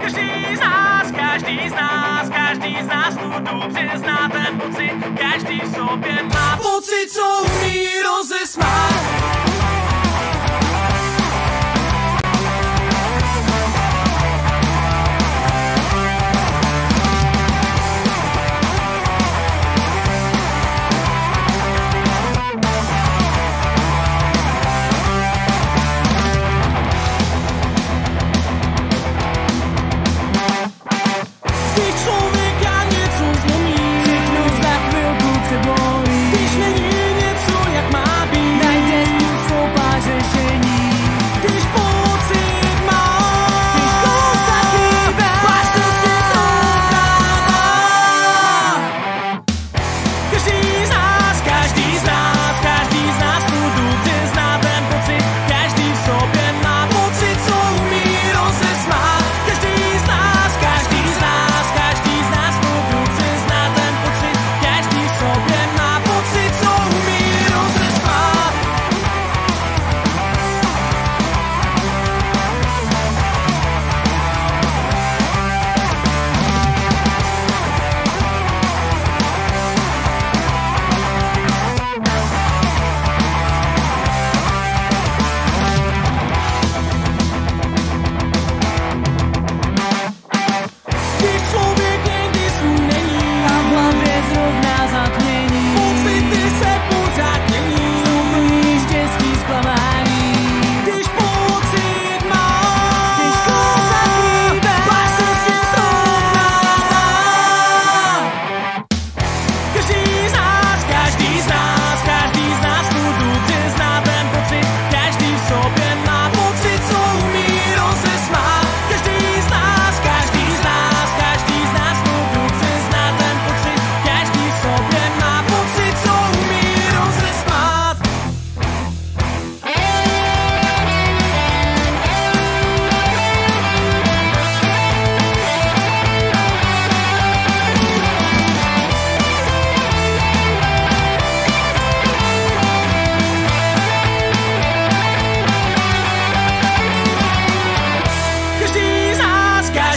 Každý z nás, každý z nás, každý z nás tu dobře zná ten pocit, každý v sobě má pocit, co umí rozesmát.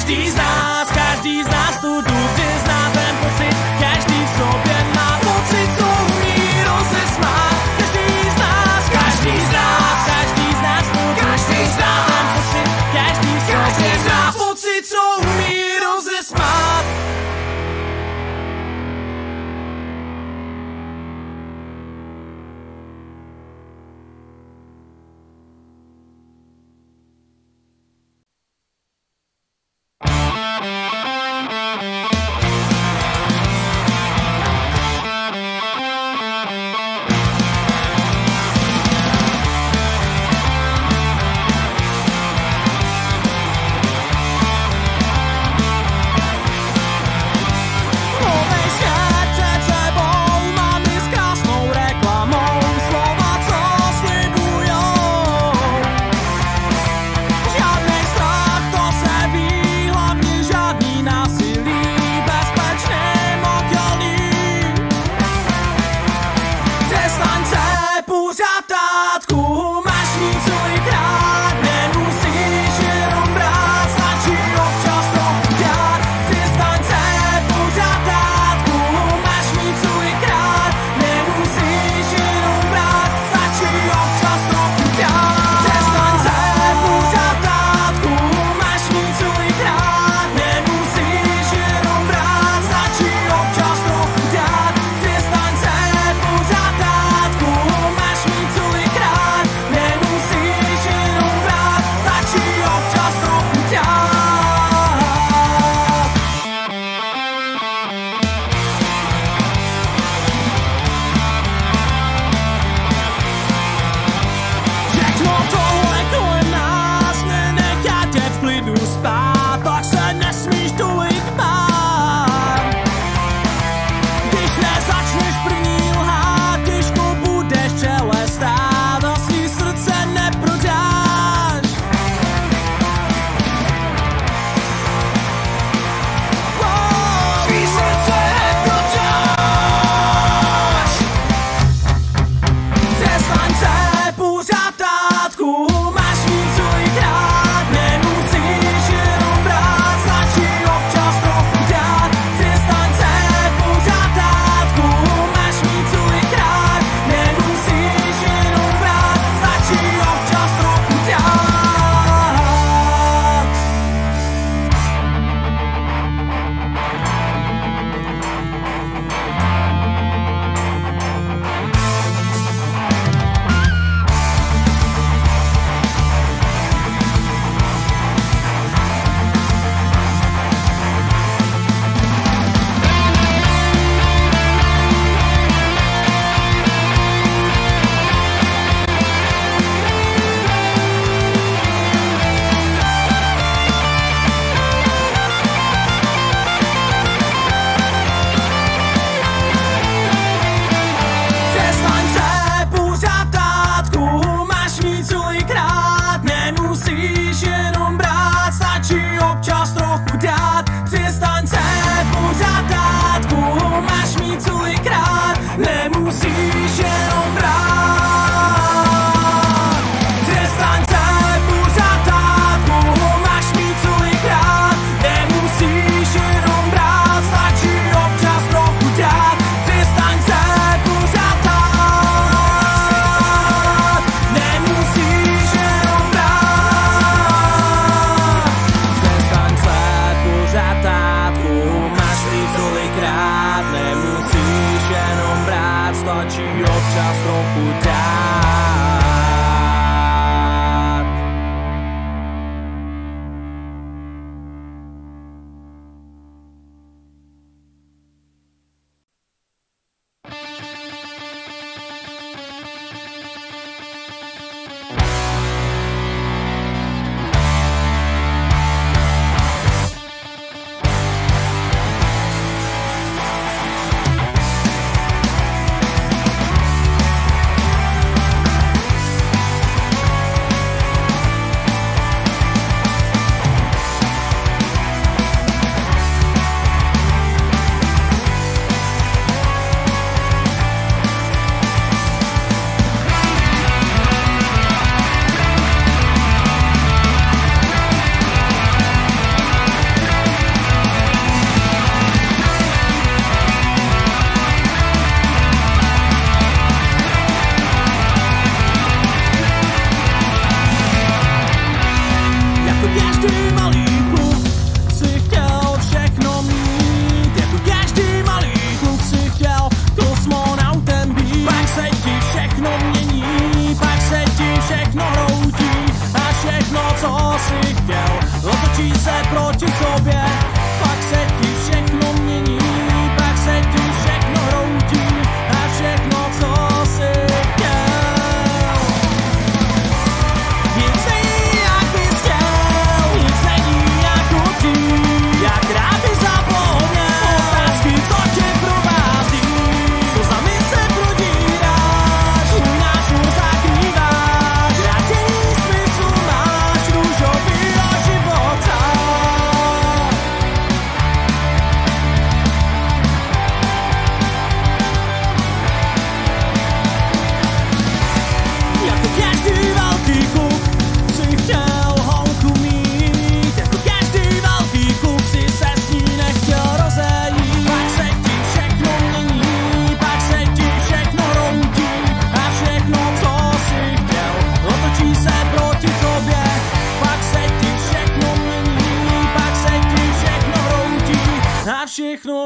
Každý z nás, každý z nás.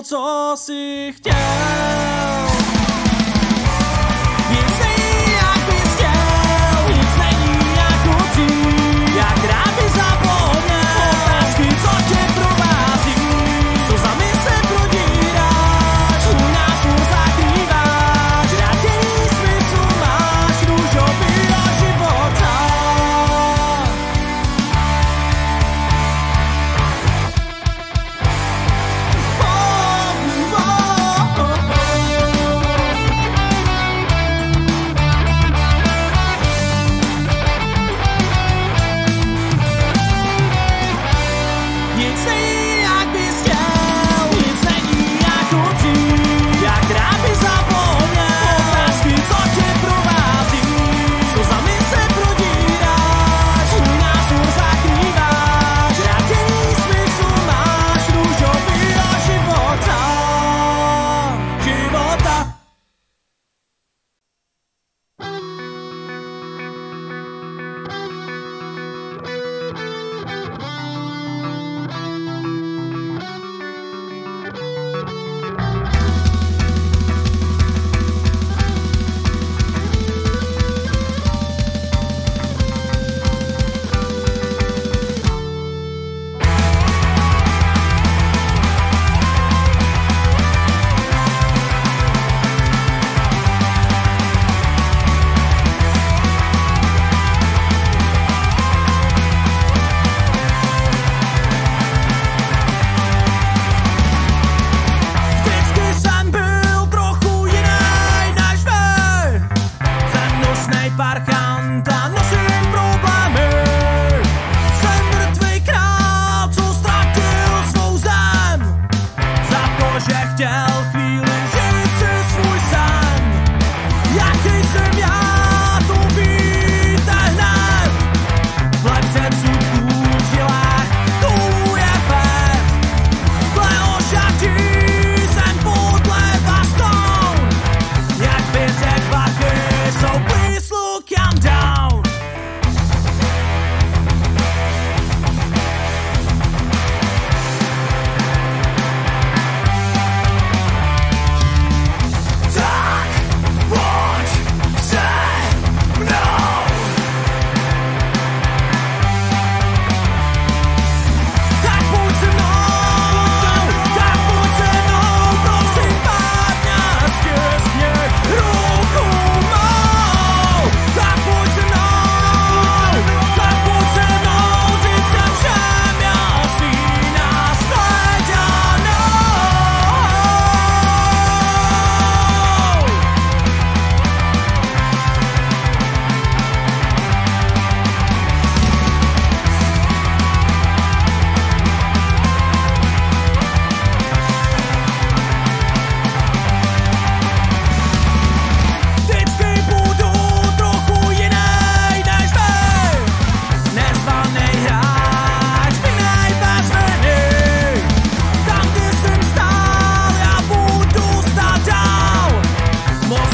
Co si chtěl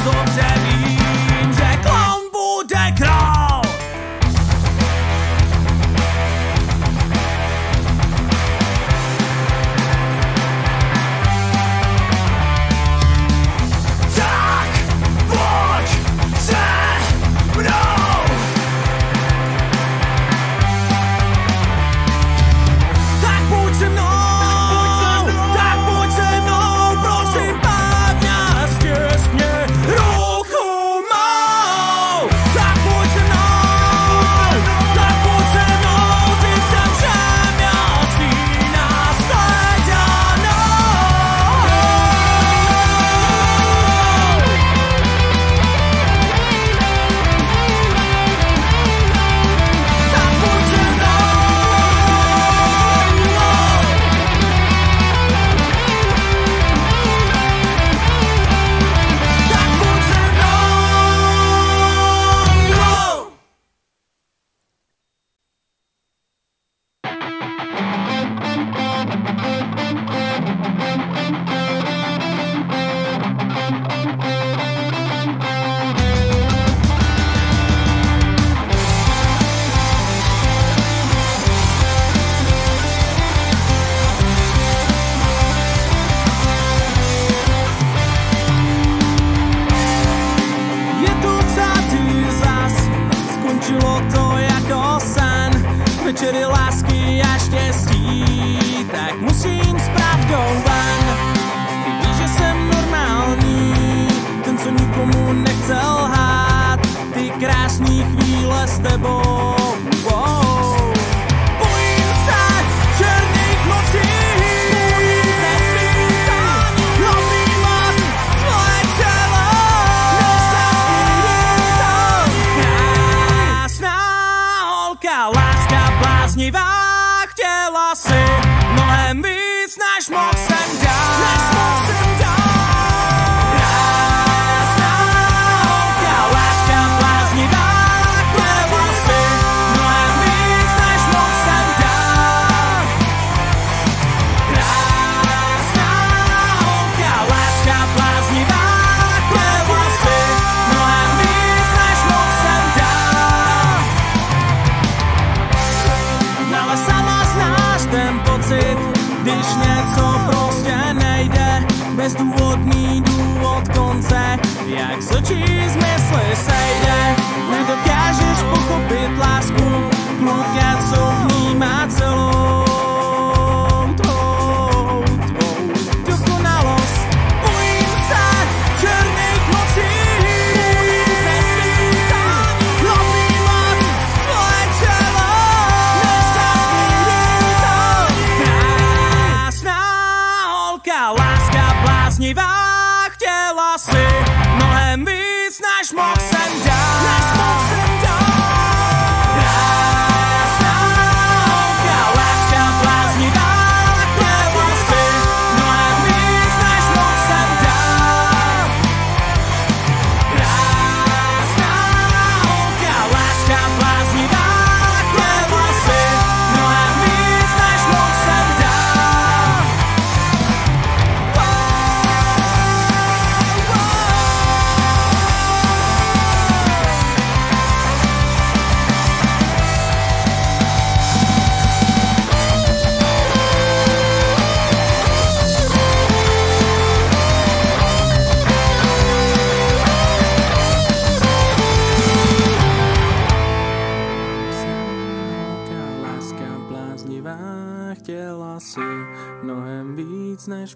absorbed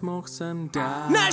schmorsen da. Ne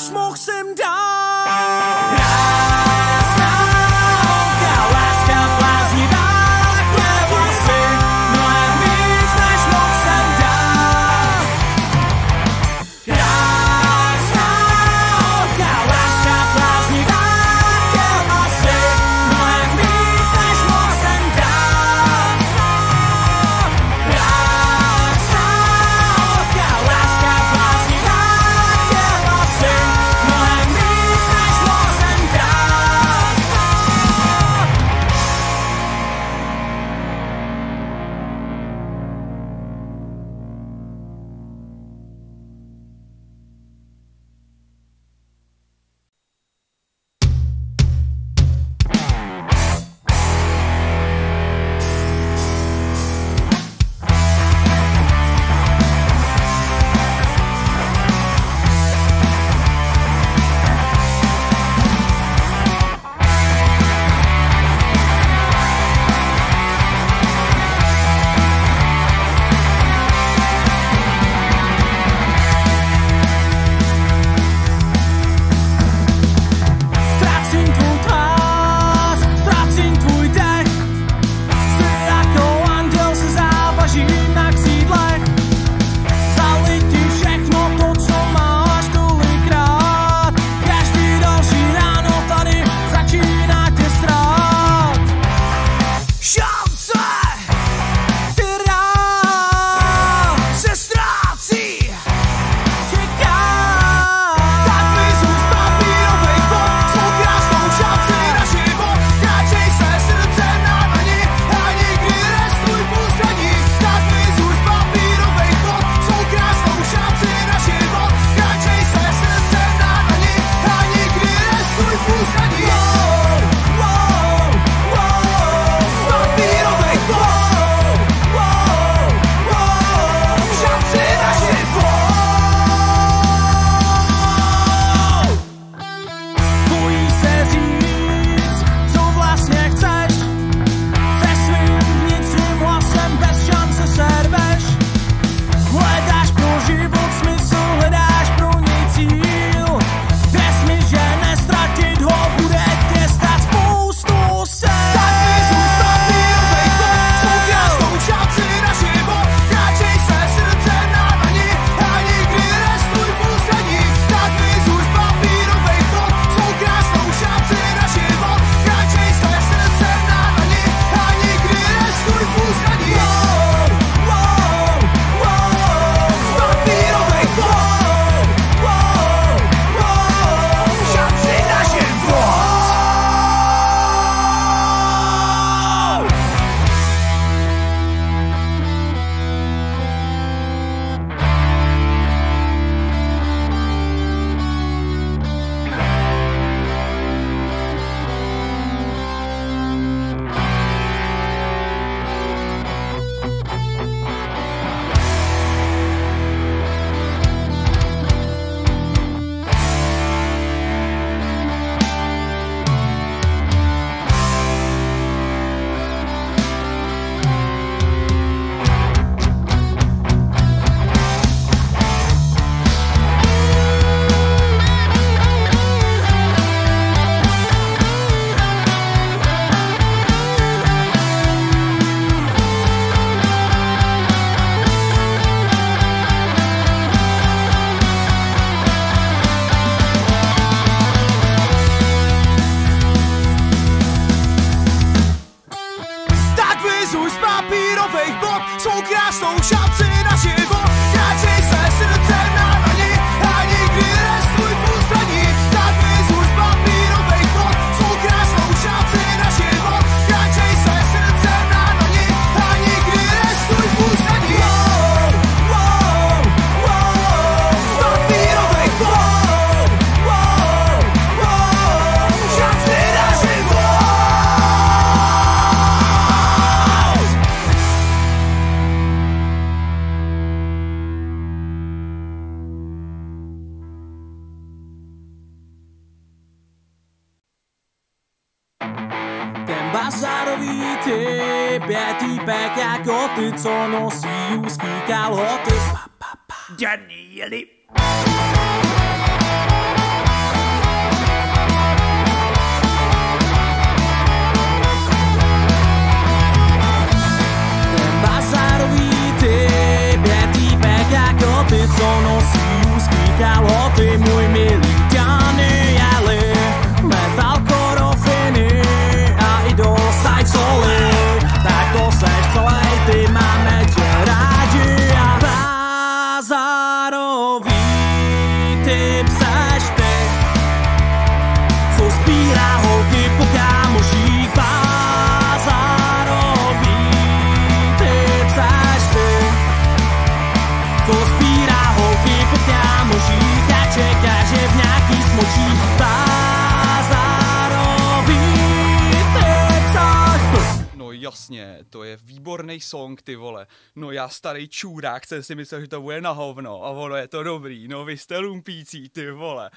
Jakotý, co nosí úzký kalhoty. Pa, pa, pa. Žádný jeli. Ty, bětý co nosí úzký kalhoty, můj milý jasně, to je výborný song, ty vole. No já starý čurák jsem si myslel, že to bude na hovno a ono je to dobrý. No vy jste lumpící, ty vole.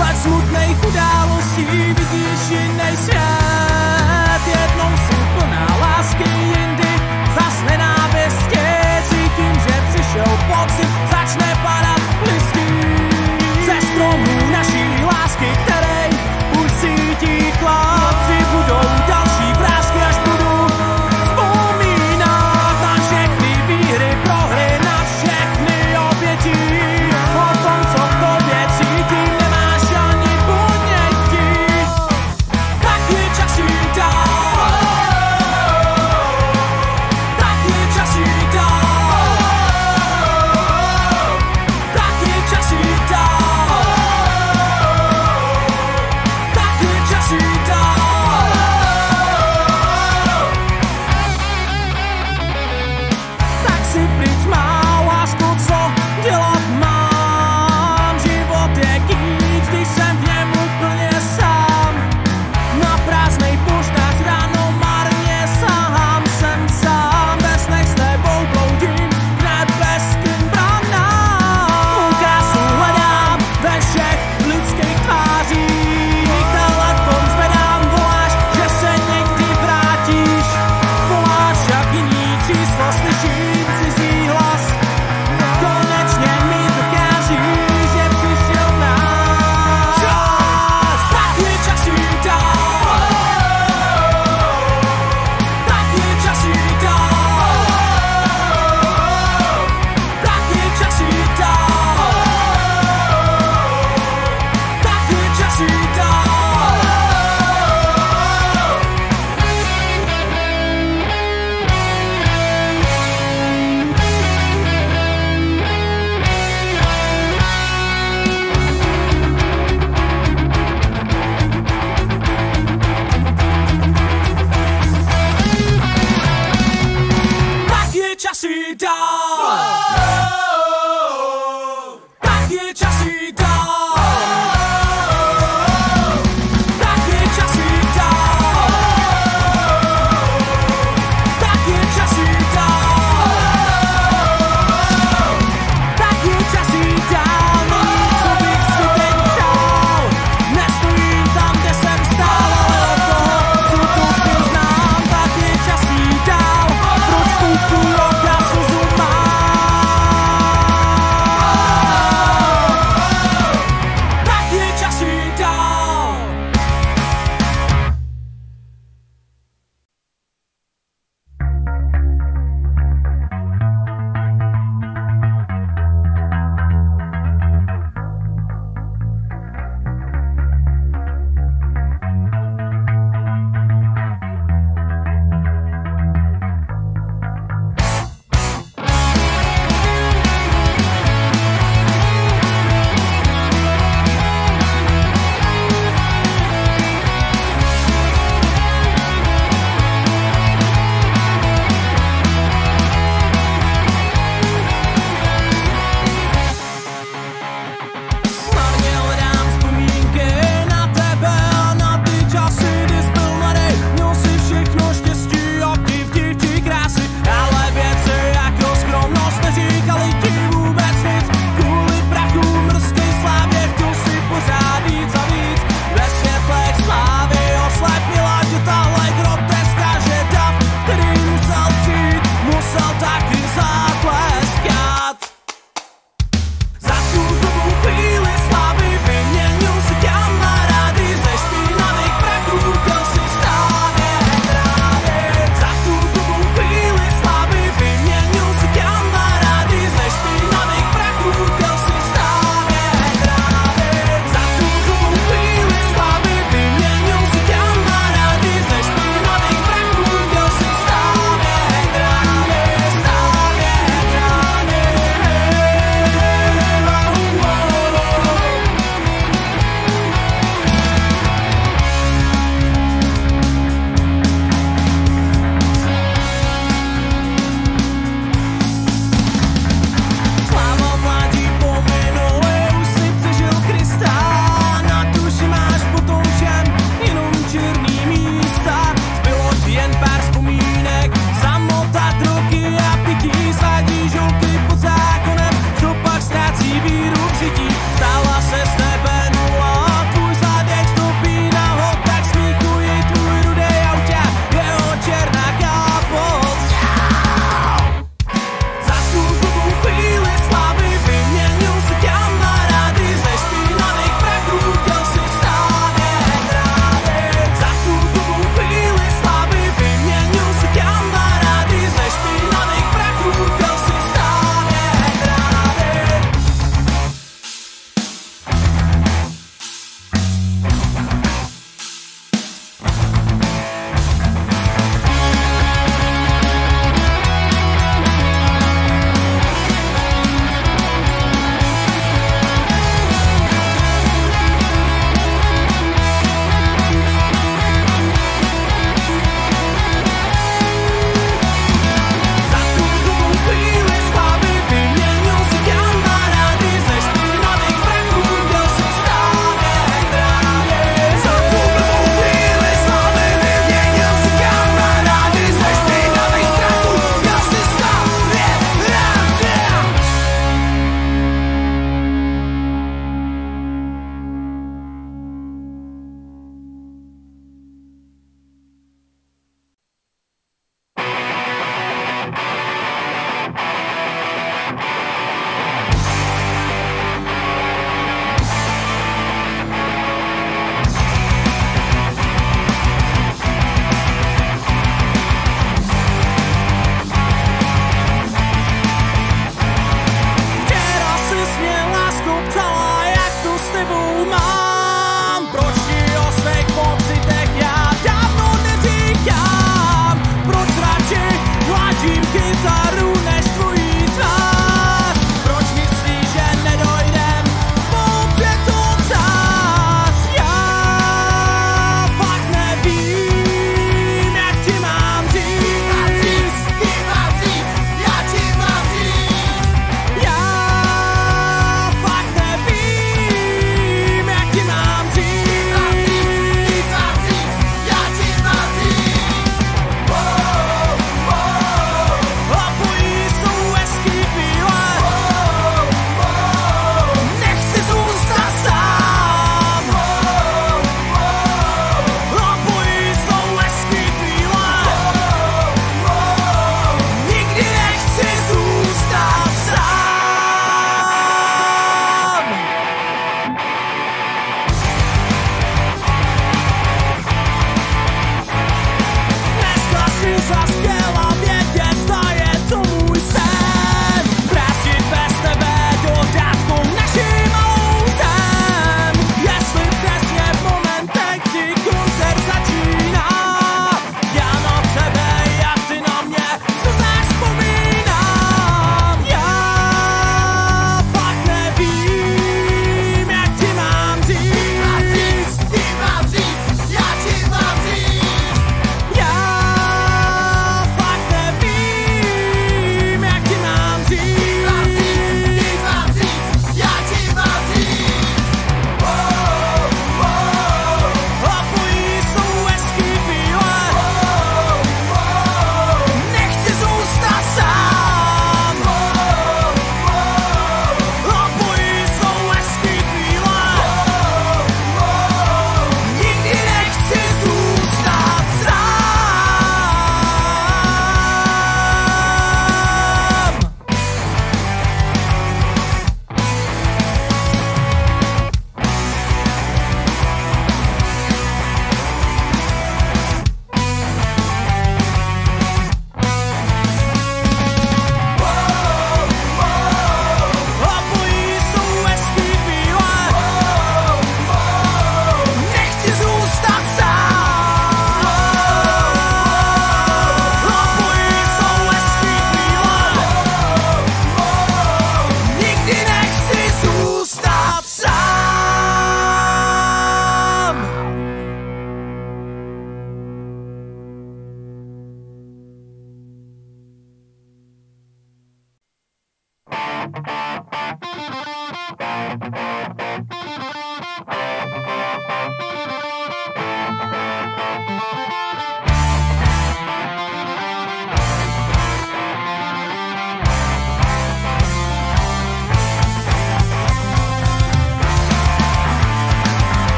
Sled smutných událostí vidíš jiný svět. Jednou si plná lásky, jindy zas nenávistě. Cítím, že přišel pocit,